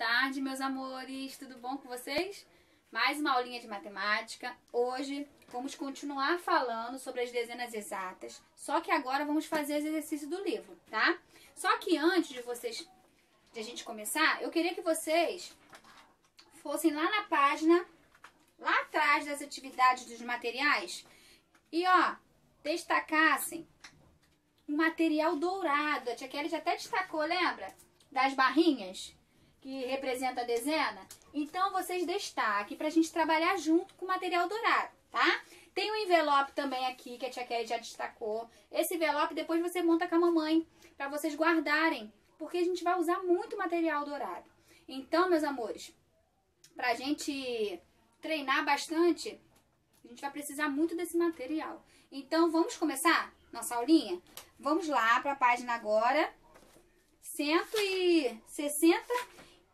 tarde, meus amores. Tudo bom com vocês? Mais uma aulinha de matemática. Hoje vamos continuar falando sobre as dezenas exatas, só que agora vamos fazer os exercícios do livro, tá? Só que antes de vocês de a gente começar, eu queria que vocês fossem lá na página lá atrás das atividades dos materiais e ó, destacassem o material dourado. A tia Kelly já até destacou, lembra? Das barrinhas que representa a dezena. Então, vocês destaquem para a gente trabalhar junto com o material dourado, tá? Tem um envelope também aqui que a tia Kelly já destacou. Esse envelope depois você monta com a mamãe para vocês guardarem, porque a gente vai usar muito material dourado. Então, meus amores, para a gente treinar bastante, a gente vai precisar muito desse material. Então, vamos começar nossa aulinha? Vamos lá para a página agora,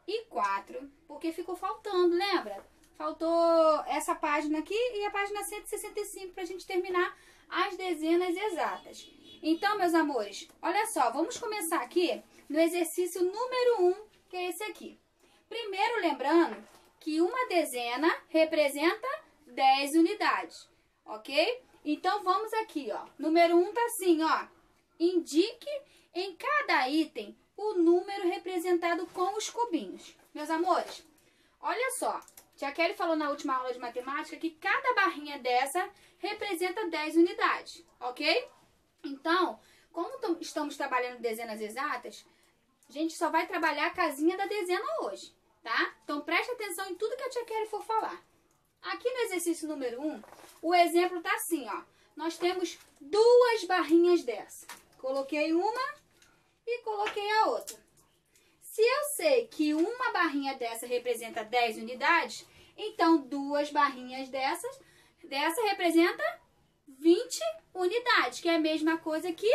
164, porque ficou faltando, lembra? Faltou essa página aqui e a página 165 para a gente terminar as dezenas exatas. Então, meus amores, olha só, vamos começar aqui no exercício número 1, que é esse aqui. Primeiro, lembrando que uma dezena representa 10 unidades, ok? Então, vamos aqui, ó. Número 1 tá assim, ó. Indique em cada item o número representado com os cubinhos. Meus amores, olha só. Tia Kelly falou na última aula de matemática que cada barrinha dessa representa 10 unidades, ok? Então, como estamos trabalhando dezenas exatas, a gente só vai trabalhar a casinha da dezena hoje, tá? Então, preste atenção em tudo que a tia Kelly for falar. Aqui no exercício número 1, o exemplo tá assim, ó. Nós temos duas barrinhas dessa. Coloquei uma e coloquei a outra. Se eu sei que uma barrinha dessa representa 10 unidades, então duas barrinhas dessas, dessa representa 20 unidades, que é a mesma coisa que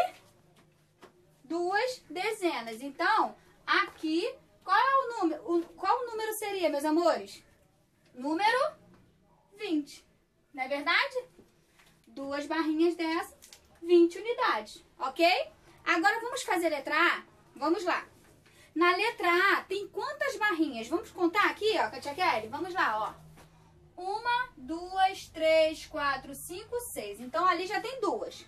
duas dezenas. Então, aqui, qual é o número? qual o número seria, meus amores? Número 20. Não é verdade? Duas barrinhas dessas, 20 unidades, ok? Agora vamos fazer a letra A? Vamos lá. Na letra A tem quantas barrinhas? Vamos contar aqui, ó, Katia Kelly? Vamos lá, ó. Uma, duas, três, quatro, cinco, seis. Então, ali já tem duas.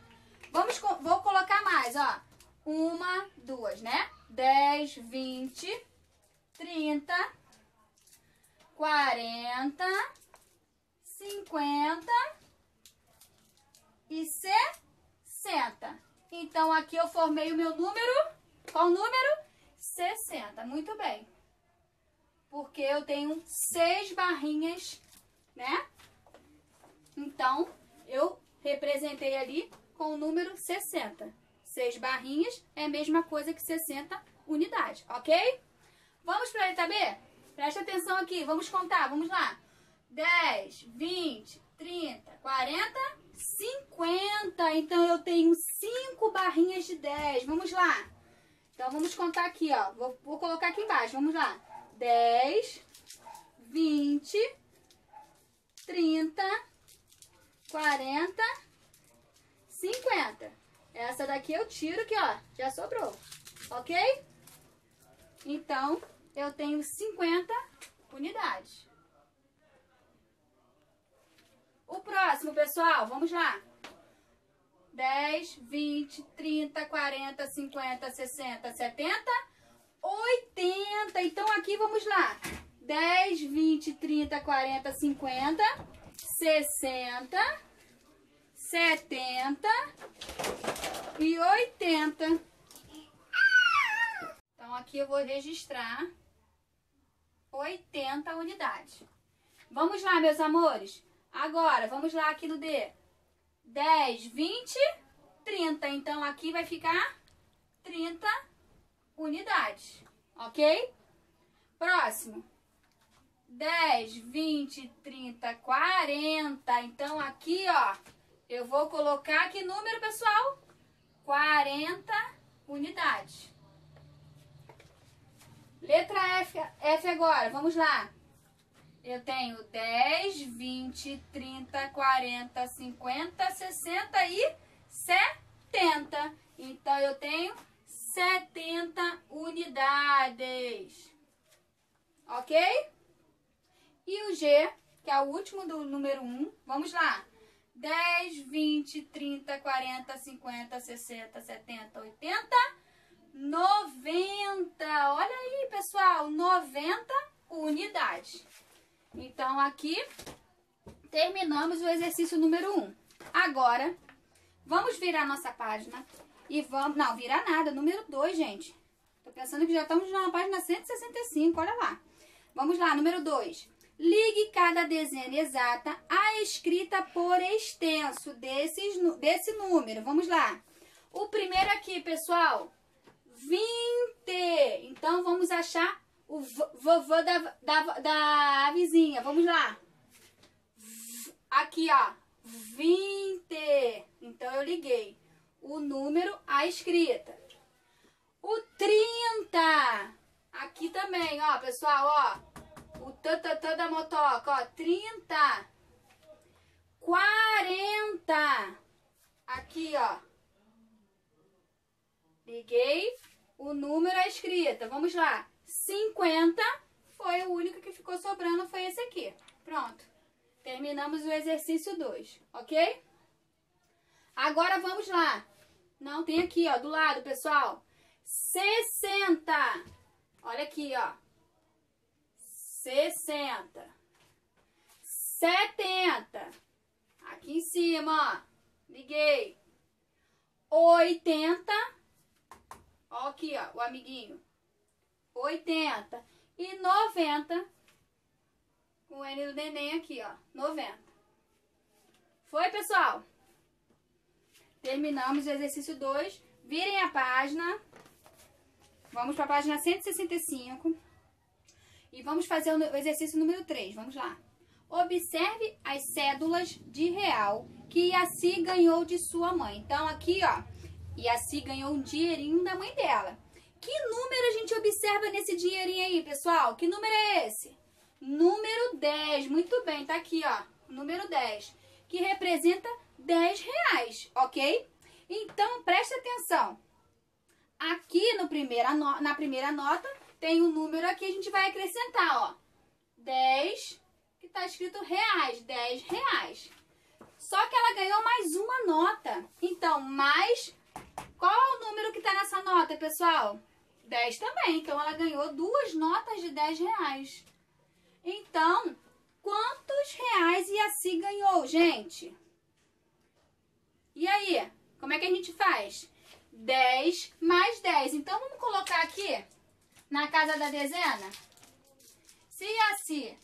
Vamos, vou colocar mais, ó. Uma, duas, né? Dez, vinte, trinta, quarenta, cinquenta e sessenta. Então, aqui eu formei o meu número. Qual número? 60. Muito bem. Porque eu tenho seis barrinhas, né? Então, eu representei ali com o número 60. Seis barrinhas é a mesma coisa que 60 unidades, ok? Vamos para a letra B? Preste atenção aqui, vamos contar, vamos lá. 10, 20, 30, 40, 50. Então, eu tenho 5 barrinhas de 10. Vamos lá. Então, vamos contar aqui, ó. Vou, vou colocar aqui embaixo. Vamos lá. 10, 20, 30, 40, 50. Essa daqui eu tiro aqui, ó. Já sobrou. Ok? Então, eu tenho 50 unidades. O próximo, pessoal, vamos lá. 10, 20, 30, 40, 50, 60, 70, 80. Então, aqui vamos lá. 10, 20, 30, 40, 50, 60, 70 e 80. Então, aqui eu vou registrar 80 unidades. Vamos lá, meus amores. Agora, vamos lá aqui no D. 10, 20, 30. Então, aqui vai ficar 30 unidades, ok? Próximo. 10, 20, 30, 40. Então, aqui, ó, eu vou colocar que número, pessoal? 40 unidades. Letra F, F agora, vamos lá. Eu tenho 10, 20, 30, 40, 50, 60 e 70. Então, eu tenho 70 unidades. ok? E o G, que é o último do número 1, vamos lá. 10, 20, 30, 40, 50, 60, 70, 80, 90. Olha aí, pessoal, 90 unidades. Então, aqui terminamos o exercício número 1. Agora, vamos virar nossa página e vamos... Não, virar nada, número 2, gente. Tô pensando que já estamos na página 165, olha lá. Vamos lá, número 2. Ligue cada dezena exata à escrita por extenso desses, desse número. Vamos lá. O primeiro aqui, pessoal, 20. Então, vamos achar o vovô da, da, da vizinha. Vamos lá. Aqui, ó. 20. Então, eu liguei o número à escrita. O 30. Aqui também, ó, pessoal, ó. O tatatã da motoca, ó. 30. 40. Aqui, ó. Liguei o número à escrita. Vamos lá. 50 foi o único que ficou sobrando, foi esse aqui. Pronto. Terminamos o exercício 2, ok? Agora vamos lá. Não, tem aqui, ó, do lado, pessoal. 60. Olha aqui, ó. 60. 70. Aqui em cima, ó. Liguei. 80. Ó aqui, ó, o amiguinho. 80. E 90. O N do neném aqui, ó. 90. Foi, pessoal? Terminamos o exercício 2. Virem a página. Vamos para a página 165. E vamos fazer o exercício número 3. Vamos lá. Observe as cédulas de real que Yaci ganhou de sua mãe. Então, aqui, ó. Yaci ganhou um dinheirinho da mãe dela. Que número a gente observa nesse dinheirinho aí, pessoal? Que número é esse? Número 10. Muito bem, tá aqui, ó. Número 10. Que representa 10 reais, ok? Então, preste atenção. Aqui no primeira no, na primeira nota tem um número aqui, a gente vai acrescentar, ó. 10, que tá escrito reais, 10 reais. Só que ela ganhou mais uma nota. Então, mais... Qual é o número que tá nessa nota, pessoal? 10 também. Então, ela ganhou duas notas de 10 reais. Então, quantos reais Iaci ganhou, gente? E aí, como é que a gente faz? 10 mais 10. Então, vamos colocar aqui na casa da dezena. Se assim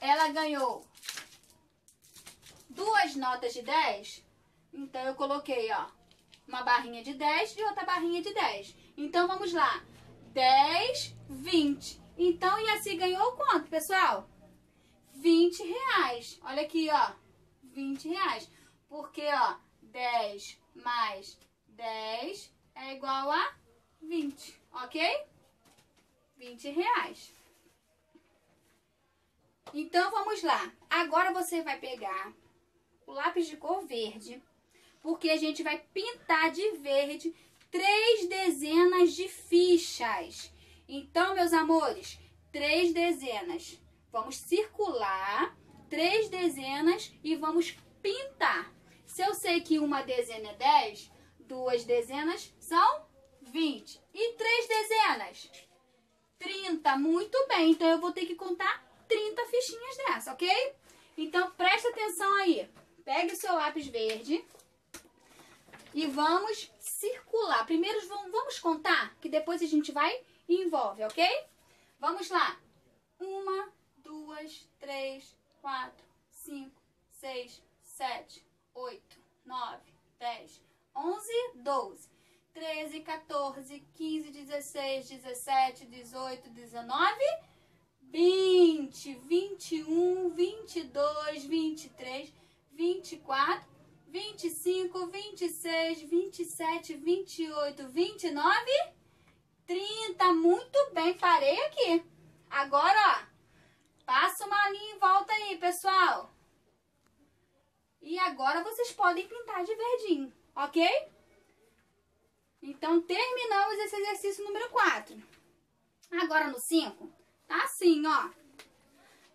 ela ganhou duas notas de 10, então eu coloquei, ó, uma barrinha de 10 e outra barrinha de 10. Então, vamos lá. 10, 20. Então, Yaci ganhou quanto, pessoal? 20 reais. Olha aqui, ó. 20 reais. Porque, ó, 10 mais 10 é igual a 20, ok? 20 reais. Então, vamos lá. Agora você vai pegar o lápis de cor verde, porque a gente vai pintar de verde três dezenas de fichas. Então, meus amores, três dezenas. Vamos circular três dezenas e vamos pintar. Se eu sei que uma dezena é 10, duas dezenas são 20. E três dezenas? 30. Muito bem. Então, eu vou ter que contar 30 fichinhas dessa, ok? Então, presta atenção aí. Pegue o seu lápis verde e vamos circular. Primeiro, vamos contar, que depois a gente vai e envolve, ok? Vamos lá. Uma, duas, três, quatro, cinco, seis, sete, 8, 9, 10, 11, 12, 13, 14, 15, 16, 17, 18, 19, 20, 21, 22, 23, 24, 25, 26, 27, 28, 29, 30. Muito bem, parei aqui. Agora, ó, passa uma linha em volta aí, pessoal. E agora vocês podem pintar de verdinho, ok? Então, terminamos esse exercício número 4. Agora no 5, assim, ó.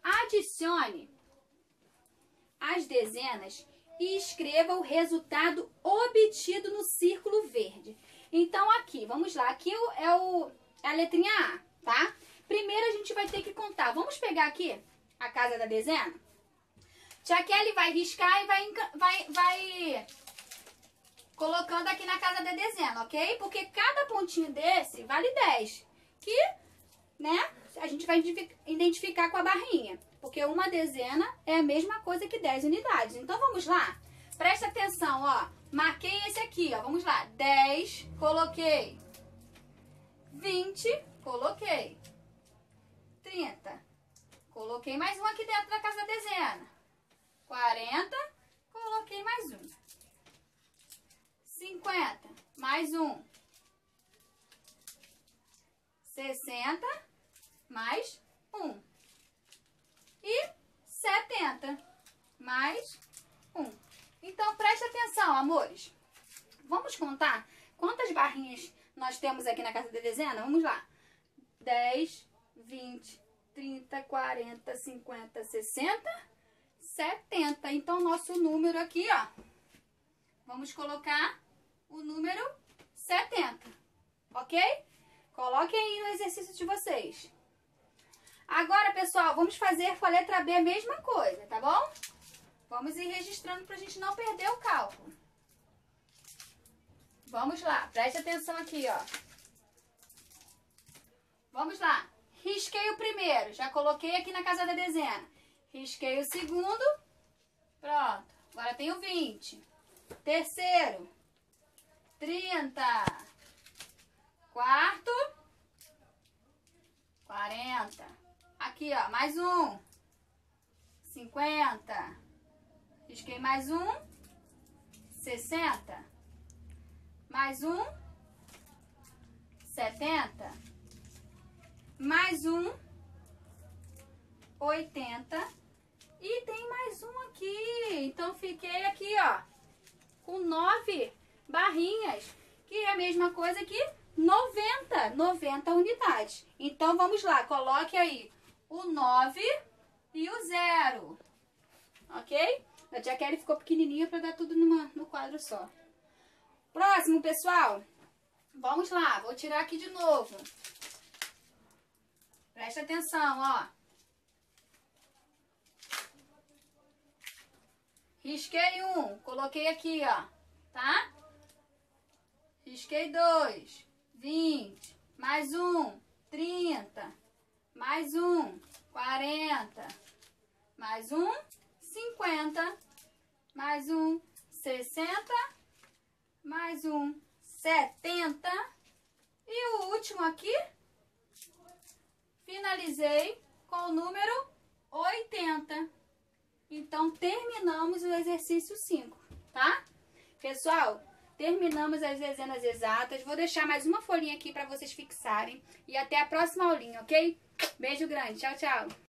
Adicione as dezenas e escreva o resultado obtido no círculo verde. Então, aqui, vamos lá. Aqui é, o, é a letrinha A, tá? Primeiro a gente vai ter que contar. Vamos pegar aqui a casa da dezena? Tia Kelly vai riscar e vai, vai, vai colocando aqui na casa da dezena, ok? Porque cada pontinho desse vale 10. Que, né, a gente vai identificar com a barrinha. Porque uma dezena é a mesma coisa que 10 unidades. Então, vamos lá? Presta atenção, ó. Marquei esse aqui, ó. Vamos lá. 10, coloquei. 20, coloquei. 30. Coloquei mais um aqui dentro da casa da dezena. 40, coloquei mais um. 50, mais um. 60, mais um. E 70, mais um. Então, preste atenção, amores. Vamos contar quantas barrinhas nós temos aqui na casa da dezena? Vamos lá. 10, 20, 30, 40, 50, 60, 70. Então, nosso número aqui, ó. Vamos colocar o número 70. Ok? Coloquem aí no exercício de vocês. Agora, pessoal, vamos fazer com a letra B a mesma coisa, tá bom? Vamos ir registrando para a gente não perder o cálculo. Vamos lá, preste atenção aqui, ó. Vamos lá. Risquei o primeiro, já coloquei aqui na casa da dezena. Risquei o segundo, pronto. Agora tenho 20. Terceiro, 30. Quarto, 40. Aqui, ó, mais um. 50. Risquei mais um. 60. Mais um. 70 mais um, 80. E tem mais um aqui. Então, fiquei aqui, ó, com nove barrinhas, que é a mesma coisa que 90, 90 unidades. Então, vamos lá, coloque aí o 9 e o 0, ok? A tia Kelly ficou pequenininha para dar tudo numa, no quadro só. Próximo, pessoal. Vamos lá, vou tirar aqui de novo. Presta atenção, ó. Risquei um, coloquei aqui, ó, tá? Risquei dois, vinte, mais um, trinta, mais um, quarenta, mais um, cinquenta, mais um, sessenta, mais um, setenta. E o último aqui, finalizei com o número 80. Então, terminamos o exercício 5, tá? Pessoal, terminamos as dezenas exatas. Vou deixar mais uma folhinha aqui para vocês fixarem. E até a próxima aulinha, ok? Beijo grande. Tchau, tchau.